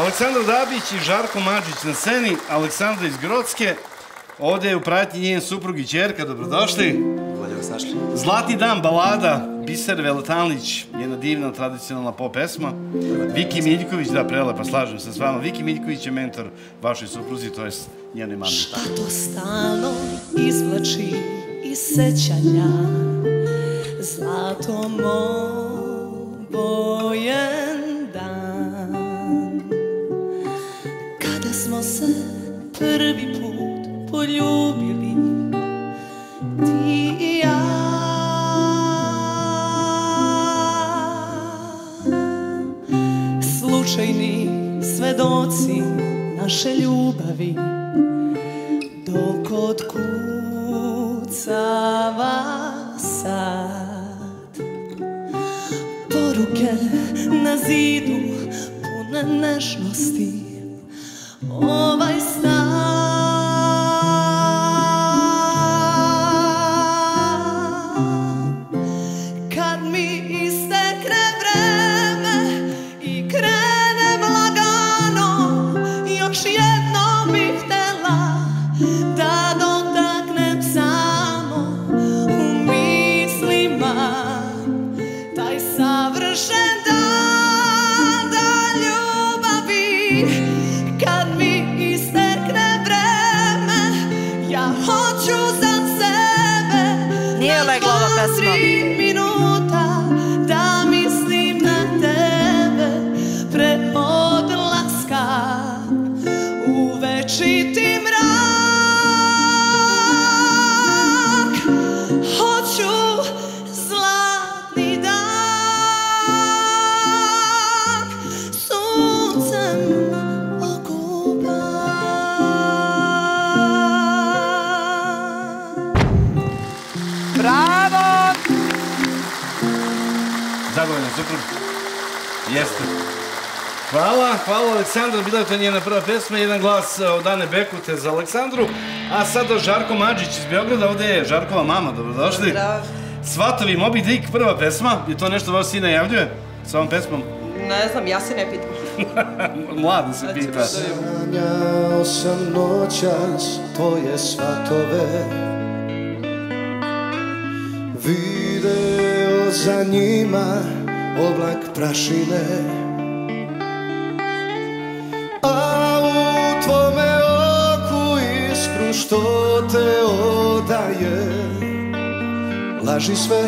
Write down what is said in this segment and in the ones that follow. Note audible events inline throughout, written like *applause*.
Aleksandar Dabić i Žarko Mađić na sceni, Aleksandra iz Grocke, ovdje je u pratnji njen suprug i čerka, dobrodošli. Bolje vas našli. Zlatni dan, balada, Biser Veletalnić, jedna divna tradicionalna pop pesma. Viki Miljković, da, prelepa, slažem se s vama. Viki Miljković je mentor vašoj supruzi, to jest njenoj mami. Šta to stalno izvlači iz sećanja Zlatom obojen dan smo se prvi put poljubili Ti i ja. Slučajni svedoci naše ljubavi dok otkucava sad. Poruke na zidu pune nežnosti suprug? Jeste. Hvala, hvala Aleksandra, bila je to njena prva pesma, jedan glas e, od Ane Bekute za Aleksandru, a sada Žarko Mađić iz Beograda, ovdje je Žarkova mama, dobrodošli. Pozdrav. Svatovi Moby Dick, prva pesma, je to nešto vaš sin najavljuje s ovom pesmom? Ne znam, ja se ne pitam. *laughs* Mlada se pita. Sanjao sam noćas tvoje svatove Video za njima oblak prašine. A u tvome oku iskru što te odaje Laži sve,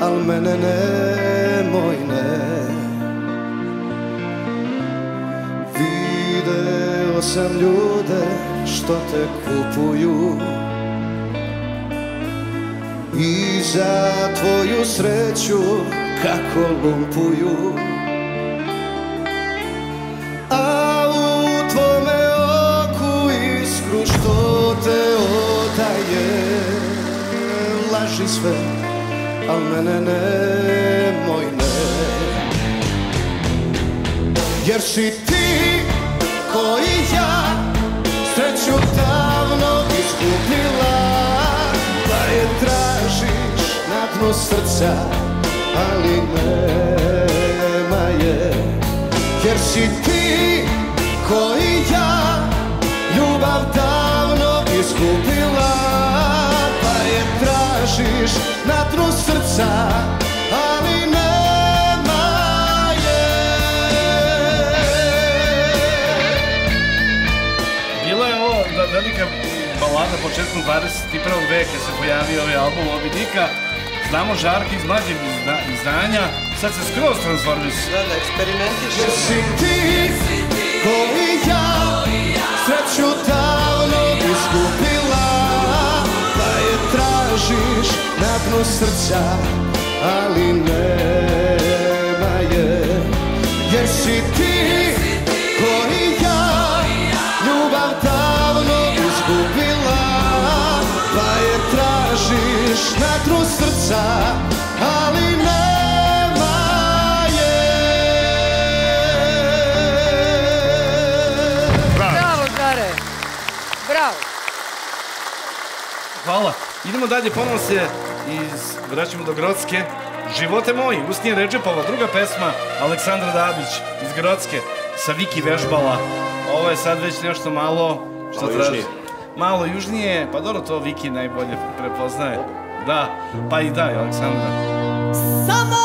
al mene nemoj ne. Video sam ljude što te kupuju I za tvoju sreću kako lumpuju. A u tvome oku iskru što te odaje. Laži sve, al mene nemoj ne. Jer si ti koji ja sreću davno izgubila. Pa je tražiš na dnu srca, ali nema je Jer si ti koji ja ljubav davno izgubila Pa je tražiš na dnu srca, ali nema je je velika balada početkom 21. veka se pojavio ovaj album Moby Dicka. Znamo Žarka iz mlađeg izda- izdanja, sad se skroz transformisao. Da, da, eksperimentiš. Jer si ti koji ja sreću davno izgubila Pa je tražiš na dnu srca, ali nema Idemo dalje, ponovno se iz, vraćamo do Grocke. Živote moji, Usnije Ređepova, druga pesma, Aleksandra Dabić iz Grocke. sa Viki vežbala. Ovo je sad već nešto malo... Što Malo traži? južnije. Malo južnije, pa dobro to Viki najbolje prepoznaje. Da, pa i da, Aleksandra. Samo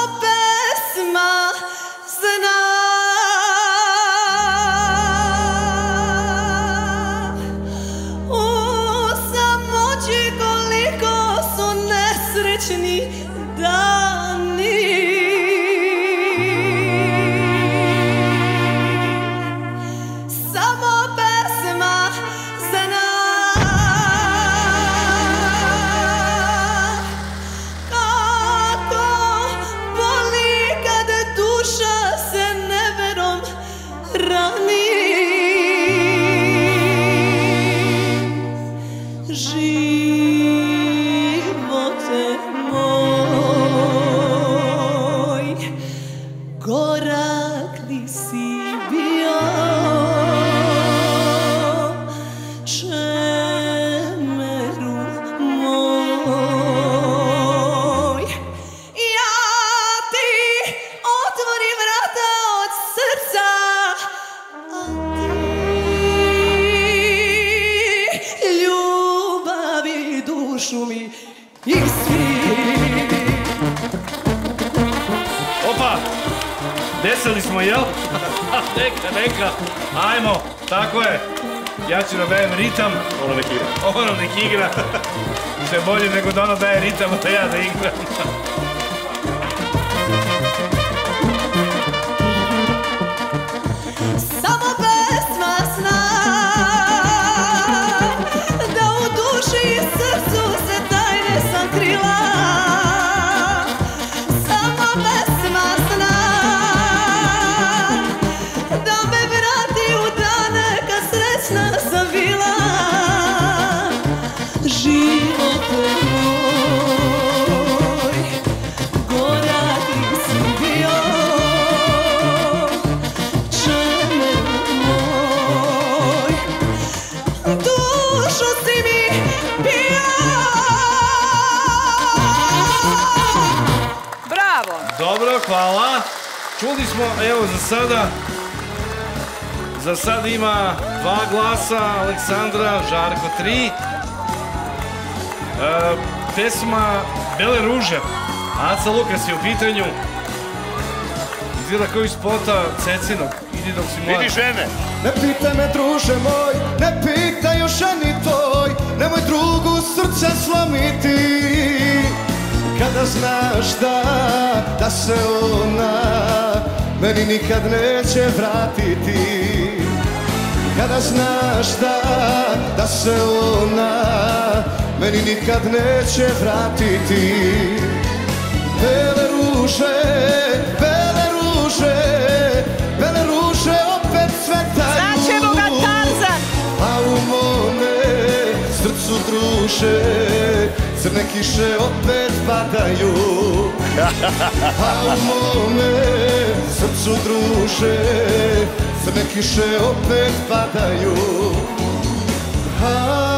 Ja ću da dajem ritam, Ono neki igra. ono nek igra. *laughs* Je bolje nego da ono daje ritam, a ja da igram. Čuli smo, evo za sada, za sada ima dva glasa, Aleksandra, Žarko tri. E, pesma Bele ruže, Aca Lukas je u pitanju. Izgleda kao iz spota Cecinog, idi dok si mlad. Vidi žene. Ne pitaj me druže moj, ne pitaj o ženi toj Nemoj drugu srce slomiti Kada znaš da, da se ona meni nikad neće vratiti. Kada znaš da, da se ona meni nikad neće vratiti. Bele ruže, bele ruže, bele ruže opet cvetaju Zvaćemo ga Tarzan! A u mome srcu druže, crne kiše opet padaju A u mome srcu druže, crne kiše opet padaju. A,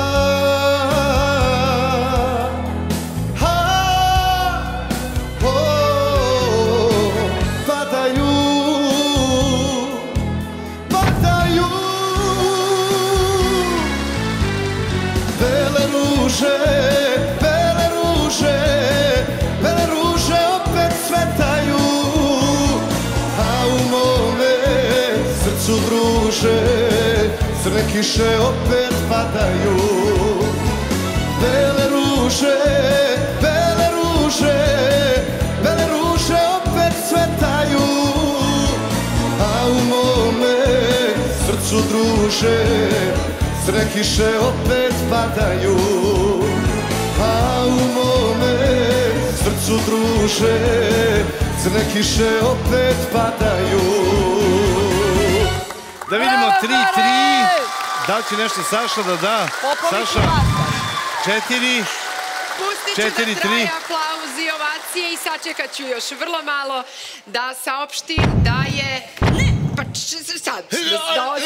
crne kiše opet padaju. Bele ruže, bele ruže, bele ruže opet cvetaju. A u mome srcu druže, crne kiše opet padaju. A u mome srcu druže, crne kiše opet padaju. Da vidimo Bravo, 3-3. Da li će nešto Saša da da? Popović Saša. 4. Pustit ću Četiri, da traje aplauzi, ovacije i sačekat ću još vrlo malo da saopštim da je... Ne! Pa sad, da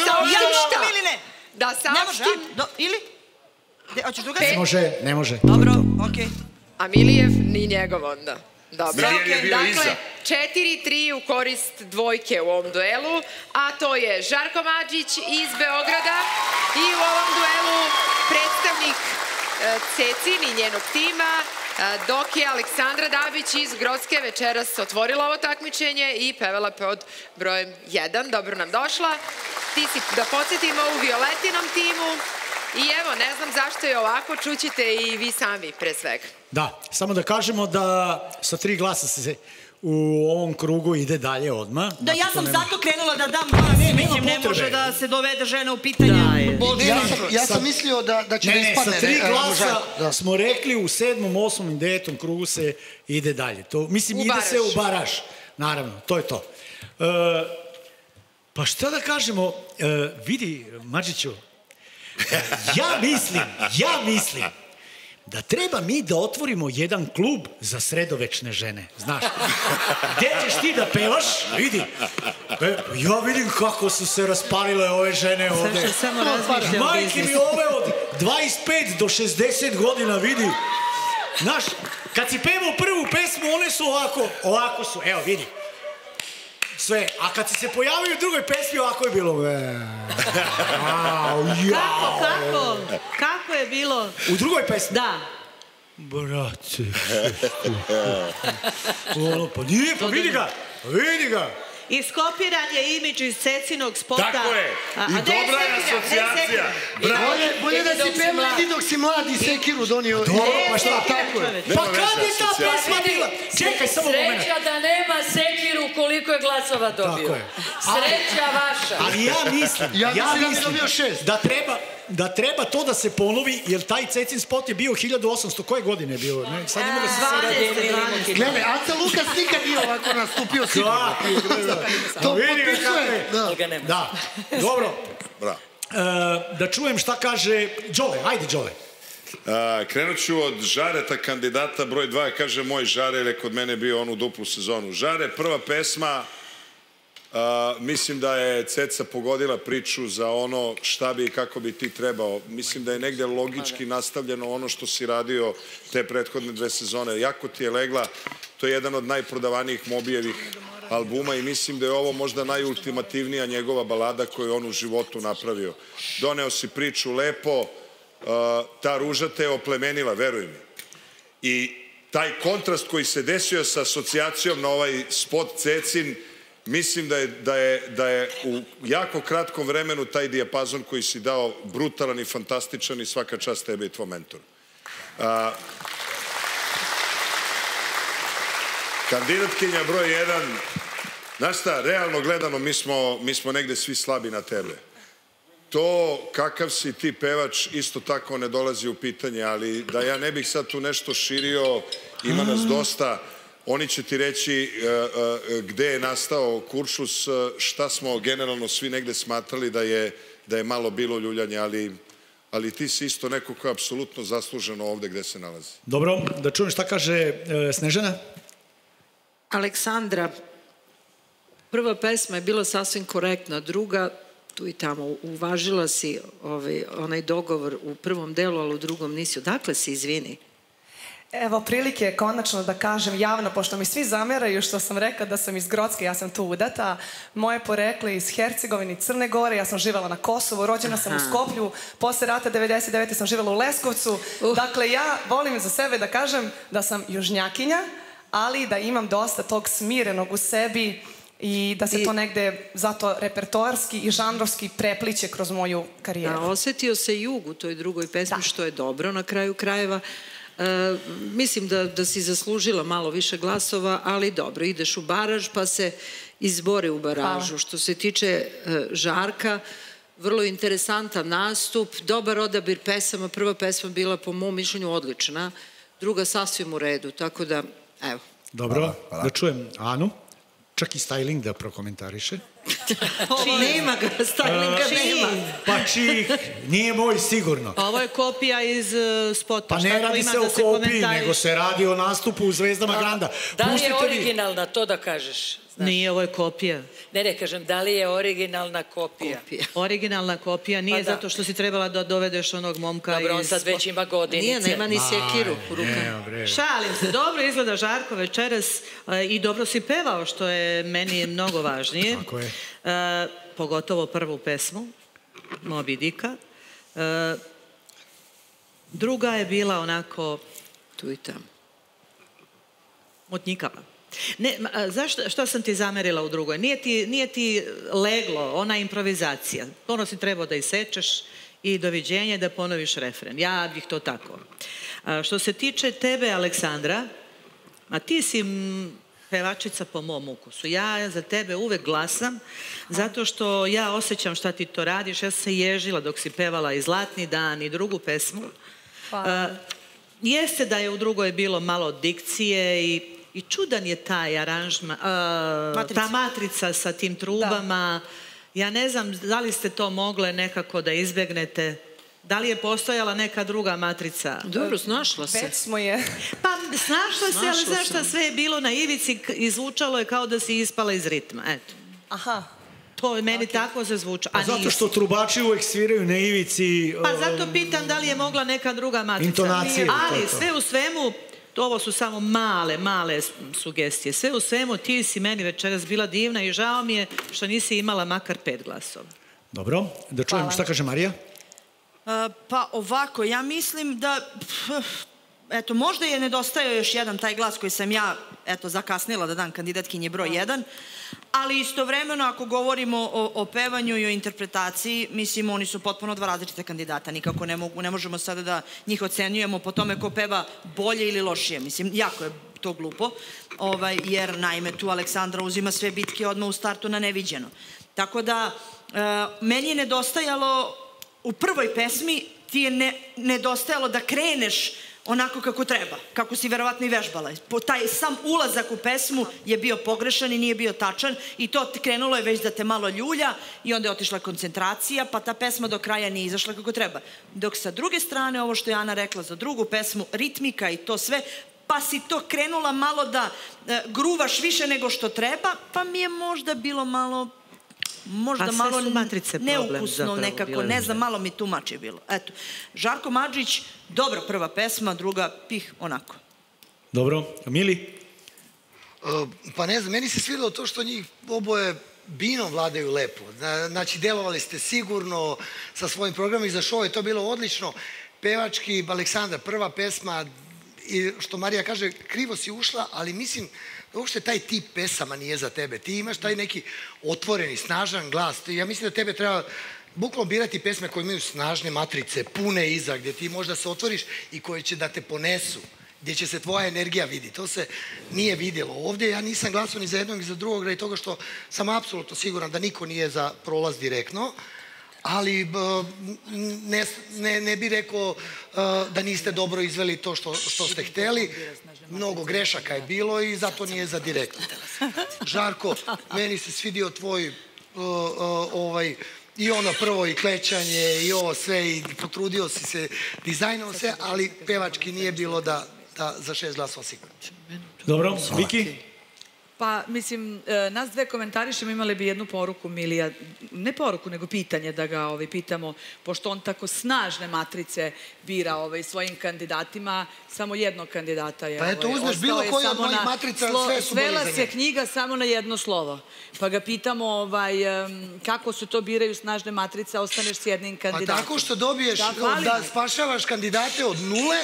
saopštim šta? ili ne? Da Ne može, saopštim a? Do, ili? Hoćeš druga? Pe- Može, ne može. Dobro, okej. Amilijev ni njegov onda. Dobro. Je bio dakle, iza. 4-3 u korist dvojke u ovom duelu, a to je Žarko Mađić iz Beograda i u ovom duelu predstavnik e, Cecin i njenog tima, e, dok je Aleksandra Dabić iz Grodske večeras otvorila ovo takmičenje i pevala pod brojem 1. Dobro nam došla. Ti si, da podsjetimo, u Violetinom timu i evo, ne znam zašto je ovako, čućete i vi sami pre svega. Da, samo da kažemo da sa tri glasa se u ovom krugu ide dalje odmah. Da, ja Znači, to sam nema- zato krenula da dam glas. ne, Mislim, ne može da se dovede žena u pitanje. Ja sam, ja sam mislio da, da će Ne, da ne, ispadne. sa tri ne, glasa da. smo rekli u sedmom, osmom i devetom krugu se ide dalje. To, mislim, U ide se u baraž. Naravno, to je to. E, pa šta da kažemo, e, vidi, Mađiću, ja mislim, ja mislim da treba mi da otvorimo jedan klub za sredovečne žene, znaš. Gde ćeš ti da pevaš? Vidi. E, ja vidim kako su se raspalile ove žene ovde. Saša samo razmišlja o Majke mi ove od 25 do 60 godina, vidi. Znaš, kad si pevao prvu pesmu, one su ovako, ovako su, evo vidi. Sve, a kad si se pojavio u drugoj pesmi, ovako je bilo. E, au. Kako, kako? Kako je bilo? U drugoj pesmi? Da. Brate. *laughs* ono, pa nije, pa vidi ga, pa vidi ga. Iskopiran je imidž iz Cecinog spota. Tako je. I dobra je asocijacija. Bolje, bolje da si pevao ti dok si mladi Sekiru donio. Dobro, pa šta? Tako je. Pa kad je ta pesma bila? Čekaj, samo moment. Sreća da nema Sekiru koliko je glasova dobio. Tako je. Sreća vaša. Ali ja mislim, Ja mislim da bi dobio šest. da treba, da treba to da se ponovi, jer taj Cecin spot je bio 1800, koje godine je bio? Ne, sad ne mogu da se sad... Ne, ne, Aca Lukas nikad nije ovako nastupio sigurno. To potpisuje. je. Da. dobro. Bravo. E, da čujem šta kaže Đole, ajde Đole. Krenut ću od Žareta, kandidata broj 2, kaže moj Žare, jer je kod mene bio on u duplu sezonu. Žare, prva pesma, mislim da je Ceca pogodila priču za ono šta bi i kako bi ti trebao. Mislim da je negde logički nastavljeno ono što si radio te prethodne dve sezone. Jako ti je legla, to je jedan od najprodavanijih Mobijevih albuma i mislim da je ovo možda najultimativnija njegova balada koju je on u životu napravio. Doneo si priču lepo, ta ruža te je oplemenila, veruj mi. I taj kontrast koji se desio sa asocijacijom na ovaj spot Cecin, mislim da je, da je, da je u jako kratkom vremenu taj dijapazon koji si dao brutalan i fantastičan i svaka čast tebe i tvoj mentor. Kandidatkinja broj 1, znaš šta, realno gledano mi smo, mi smo negde svi slabi na tebe. To kakav si ti pevač isto tako ne dolazi u pitanje, ali da ja ne bih sad tu nešto širio, ima nas dosta, oni će ti reći e, e, gde je nastao kuršus, e, šta smo generalno svi negde smatrali da je, da je malo bilo ljuljanje, ali, ali ti si isto neko ko je apsolutno zasluženo ovde gde se nalazi. Dobro, da čujem šta kaže e, Snežana. Aleksandra, prva pesma je bila sasvim korektna, druga tu i tamo uvažila si ovaj, onaj dogovor u prvom delu, ali u drugom nisi. Odakle si, izvini? Evo prilike konačno da kažem javno, pošto mi svi zameraju što sam rekla da sam iz Grocke, ja sam tu udata. Moje porekle iz Hercegovine i Crne Gore, ja sam živala na Kosovu, rođena sam u. Skoplju, posle rata 99. sam živala u Leskovcu. Dakle, ja volim za sebe da kažem da sam južnjakinja, ali da imam dosta tog smirenog u sebi i da se I- to negde zato repertoarski i žanrovski prepliće kroz moju karijeru. Da, osetio se jug u toj drugoj pesmi, što je dobro na kraju krajeva. E, mislim da, da si zaslužila malo više glasova, ali dobro, ideš u baraž pa se izbori u baražu. Hvala. Što se tiče e, Žarka, vrlo interesantan nastup, dobar odabir pesama, prva pesma bila po mom mišljenju odlična, druga sasvim u redu, tako da, evo. Dobro, da čujem Anu. Čak i styling da prokomentariše. *laughs* Nema ga, Starlinga nema. Pa čih, nije moj sigurno. Ovo je kopija iz uh, spota. Pa ne radi se da o kopiji, nego se radi o nastupu u Zvezdama Granda. Da li je Pustite originalna, to da kažeš? Nije, ovo je kopija. Ne, ne, kažem, da li je originalna kopija? Originalna kopija nije Pa zato što si trebala da dovedeš onog momka Dobro, on sad već ima godinice. Nije, nema ni sjekiru u rukama. Šalim se, dobro izgleda Žarko večeras e, i dobro si pevao, što je meni mnogo važnije. Tako je. E, pogotovo prvu pesmu, Moby Dicka. E, druga je bila onako Tu i tamo. mutnjikava. Ne, zašto, što sam ti zamerila u drugoj? Nije ti, nije ti leglo, ona improvizacija. Ono si trebao da isečeš i doviđenje da ponoviš refren. Ja bih to tako. A, što se tiče tebe, Aleksandra, a ti si pevačica po mom ukusu. Ja za tebe uvek glasam, zato što ja osjećam šta ti to radiš. Ja sam se ježila dok si pevala i Zlatni dan i drugu pesmu. A, jeste da je u drugoj bilo malo dikcije i, i čudan je taj aranžma, Matrica. ta matrica sa tim trubama. Ja ne znam da li ste to mogle nekako da izbegnete. Da li je postojala neka druga matrica? Dobro, snašla se. Pesmo je... *laughs* Pa snašla se, ali znaš šta sve je bilo na ivici k- i zvučalo je kao da si ispala iz ritma. Eto. Aha. To je meni tako zazvuča. A Pa zato što trubači uvek sviraju na ivici. Pa zato pitam da li je mogla neka druga matrica. Intonacije, to Ali sve u svemu, ovo su samo male, male sugestije. Sve u svemu ti si meni večeras bila divna i žao mi je što nisi imala makar pet glasova. Dobro, da čujemo šta kaže Marija. E, Pa ovako, ja mislim da, eto, možda je nedostajao još jedan taj glas koji sam ja, eto, zakasnila da dam kandidatkinje broj jedan, ali istovremeno ako govorimo o, o pevanju i o interpretaciji, mislim, oni su potpuno dva različita kandidata, nikako ne, mogu, ne možemo sada da njih ocenjujemo po tome ko peva bolje ili lošije, mislim, jako je to glupo, ovaj, jer naime tu Aleksandra uzima sve bitke odmah u startu na neviđeno. Tako da, e, meni je nedostajalo u prvoj pesmi ti je ne, nedostajalo da kreneš onako kako treba, kako si verovatno i vežbala. Taj sam ulazak u pesmu je bio pogrešan i nije bio tačan i to krenulo je već da te malo ljulja i onda je otišla koncentracija, pa ta pesma do kraja nije izašla kako treba. Dok sa druge strane, ovo što je Ana rekla za drugu pesmu, ritmika i to sve, pa si to krenula malo da e, gruvaš više nego što treba, pa mi je možda bilo malo možda malo neukusno nekako, ne znam, malo mi tumači bilo. Eto, Žarko Madžić, dobra prva pesma, druga pih onako. Dobro, Mili? Uh, Pa ne znam, meni se svidelo to što njih oboje binom vladaju lepo. Zna- Znači, delovali ste sigurno sa svojim programom i za show je to bilo odlično. Pevački, Aleksandar, prva pesma, i što Marija kaže, krivo si ušla, ali mislim uopšte taj tip pesama nije za tebe. Ti imaš taj neki otvoreni, snažan glas. Ja mislim da tebe treba bukvalno birati pesme koje imaju snažne matrice, pune iza, gdje ti možda se otvoriš i koje će da te ponesu gdje će se tvoja energija vidi. To se nije vidjelo. Ovdje ja nisam glasao ni za jednog ni za drugog radi toga što sam apsolutno siguran da niko nije za prolaz direktno, ali b, ne, ne, ne bi rekao uh, da niste dobro izveli to što, što ste hteli. Mnogo grešaka je bilo i zato nije za direktno. Žarko, meni se svidio tvoj uh, ovaj, i ono prvo i klećanje i ovo sve i potrudio si se dizajnom sve, ali pevački nije bilo da, da za šest glasova sigurno. Dobro, Viki? Pa, mislim, e, nas dve komentarišemo, imali bi jednu poruku Milija, ne poruku, nego pitanje da ga ovaj, pitamo, pošto on tako snažne matrice bira ovaj, svojim kandidatima, samo jednog kandidata je Pa eto, ovaj, uzmeš bilo koji od mojih matrica, sve su Svela se knjiga samo na jedno slovo. Pa ga pitamo ovaj, kako se to biraju snažne matrice, a ostaneš s jednim Pa kandidatom. tako što dobiješ Da, spašavaš kandidate od nule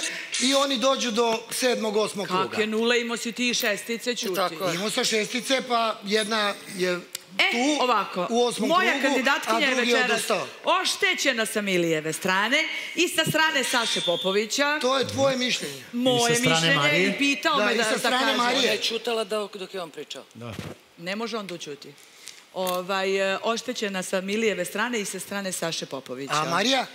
i oni dođu do sedmog, osmog kruga. Kakve nule, imao si ti i šestice, čuti. Imao sam šestice, pa jedna je E, tu, ovako, u osmom moja krugu, kandidatkinja je večeras oštećena sa Milijeve strane i sa strane Saše Popovića. To je tvoje mišljenje. Moje I sa mišljenje Marije. i pitao Da, me i da, sa da strane kažem. Marije. Ona je čutala dok, dok je on pričao. Da. Ne može on da učuti. Ovaj, e, oštećena sa Milijeve strane i sa strane Saše Popovića. A Marija?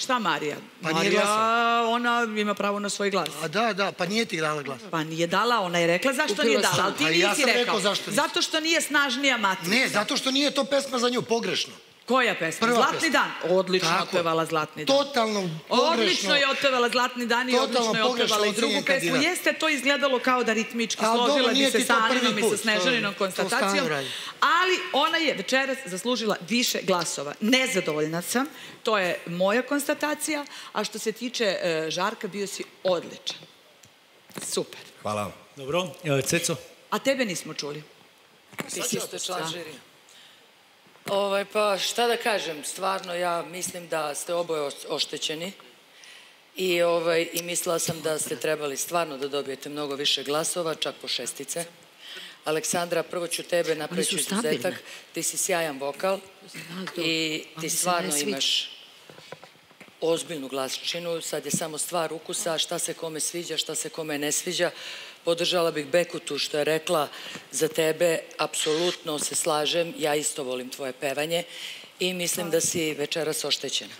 Šta Marija? Pa nije Marija, glasala. ona ima pravo na svoj glas. A da, da, pa nije ti dala glas. Pa nije dala, ona je rekla zašto nije dala, ali ti ja nisi rekao rekao. zašto nisi. Zato što nije snažnija matrica. Ne, zato što nije to pesma za nju, pogrešno. Koja pesma? Prva Zlatni pesma. dan. Odlično Tako. otpevala Zlatni dan. Totalno pogrešno. Odlično je otpevala Zlatni dan i odlično je otpevala i drugu pesmu. Jeste to izgledalo kao da ritmički A složila bi nije se sa Aninom i sa Snežaninom konstatacijom. Ali ona je večeras zaslužila više glasova. Nezadovoljna sam. To je moja konstatacija. A što se tiče e, Žarka, bio si odličan. Super. Hvala vam. Dobro, e, Ceco? A tebe nismo čuli. Ti si isto član žirija. Ovaj, pa šta da kažem, stvarno ja mislim da ste oboje oštećeni i, ovaj, i mislila sam da ste trebali stvarno da dobijete mnogo više glasova, čak po šestice. Aleksandra, prvo ću tebe napraviti izuzetak. Ti si sjajan vokal i ti stvarno imaš ozbiljnu glasčinu, sad je samo stvar ukusa, šta se kome sviđa, šta se kome ne sviđa. Podržala bih Bekutu što je rekla za tebe, apsolutno se slažem, ja isto volim tvoje pevanje i mislim da si večeras oštećena.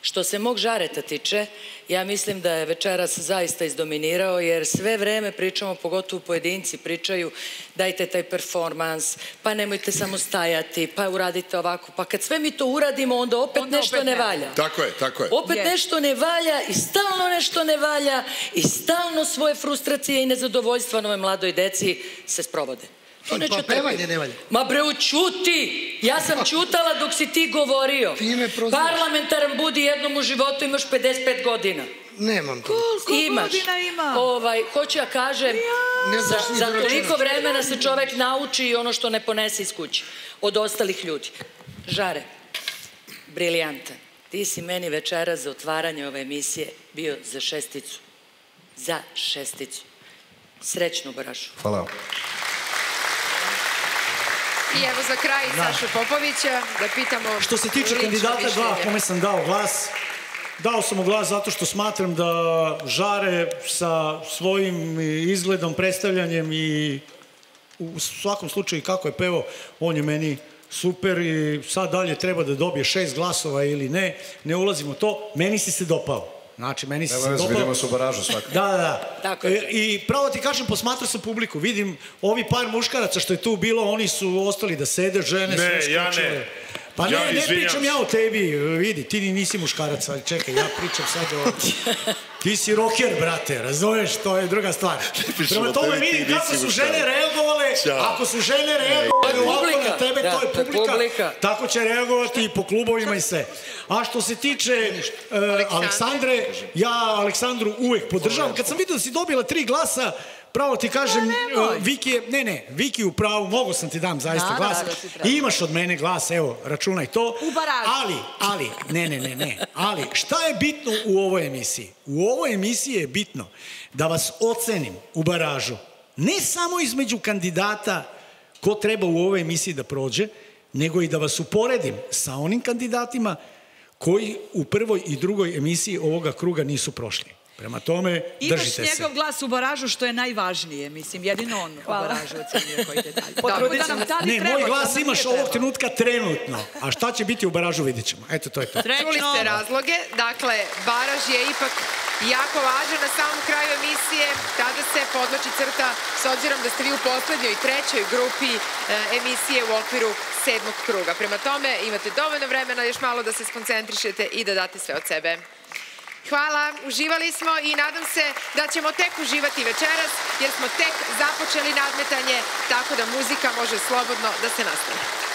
Što se mog žareta tiče, ja mislim da je večeras zaista izdominirao jer sve vreme pričamo, pogotovo pojedinci pričaju dajte taj performans, pa nemojte samo stajati, pa uradite ovako, pa kad sve mi to uradimo onda opet Onda nešto opet ne ne. valja. Tako je, tako je. Opet nešto ne valja i stalno nešto ne valja i stalno svoje frustracije i nezadovoljstva nove mladoj deci se sprovode. To Pa neću pevanje ne valja. Ma bre, učuti! Ja sam čutala dok si ti govorio. Ti me prozivaš. Parlamentaran budi jednom u životu, imaš 55 godina. Nemam to. Koliko Imaš. godina ima? Ovaj, hoću ja kažem, za, za toliko vremena se čovek nauči i ono što ne ponese iz kuće. Od ostalih ljudi. Žare, briljantan. Ti si meni večera za otvaranje ove emisije bio za šesticu. Za šesticu. Srećnu brašu. Hvala vam. I evo za kraj Sašu Popovića da pitamo Što se tiče kandidata dva, kome sam dao glas, dao sam mu glas zato što smatram da Žare sa svojim izgledom, predstavljanjem i u svakom slučaju kako je pevao, on je meni super i sad dalje treba da dobije šest glasova ili ne, ne ulazimo u to, meni si se dopao. Znači, meni se dopao. vidimo se u baražu svakako. Da, da, da. Tako E, je. I pravo ti kažem, posmatrao sam publiku, vidim ovi par muškaraca što je tu bilo, oni su ostali da sede, žene Ne, su ja ne. Pa Ja ne, ne pričam ja o tebi, vidi, ti ni nisi muškarac, ali čekaj, ja pričam sad o... *laughs* Ti si rocker, brate, razumeš, to je druga stvar. Prema tome vidim kako su žene reagovale, ako su žene reagovale je ovako publika. na tebe, Da, to je publika. tako će reagovati i po klubovima i sve. A što se tiče e, Aleksandre, ja Aleksandru uvek podržavam. Kad sam vidio da si dobila tri glasa, pravo ti kažem, e, Viki je, ne, ne, Viki u pravu, mogu sam ti dam zaista Da, glas. da. I imaš od mene glas, evo, računaj to. U baražu. Ali, ali, ne, ne, ne, ne, ali šta je bitno u ovoj emisiji? U ovoj emisiji je bitno da vas ocenim u baražu. Ne samo između kandidata ko treba u ovoj emisiji da prođe, nego i da vas uporedim sa onim kandidatima koji u prvoj i drugoj emisiji ovoga kruga nisu prošli. Prema tome, Imaš držite se. njegov glas u baražu, što je najvažnije. Mislim, jedino on u baražu ocenjuje koji ide dalje. Potrudit ćemo i Ne, treba, moj glas imaš ovog trenutka trenutno. A šta će biti u baražu vidjet ćemo. Eto, to je to. Čuli ste razloge, dakle, baraž je ipak jako važan na samom kraju emisije, tada se podnoči crta, s obzirom da ste vi u poslednjoj, trećoj grupi e, emisije u okviru sedmog kruga. Prema tome, imate dovoljno vremena još malo da se skoncentrišete i da date sve od sebe. Hvala, uživali smo i nadam se da ćemo tek uživati večeras, jer smo tek započeli nadmetanje, tako da muzika može slobodno da se nastavi.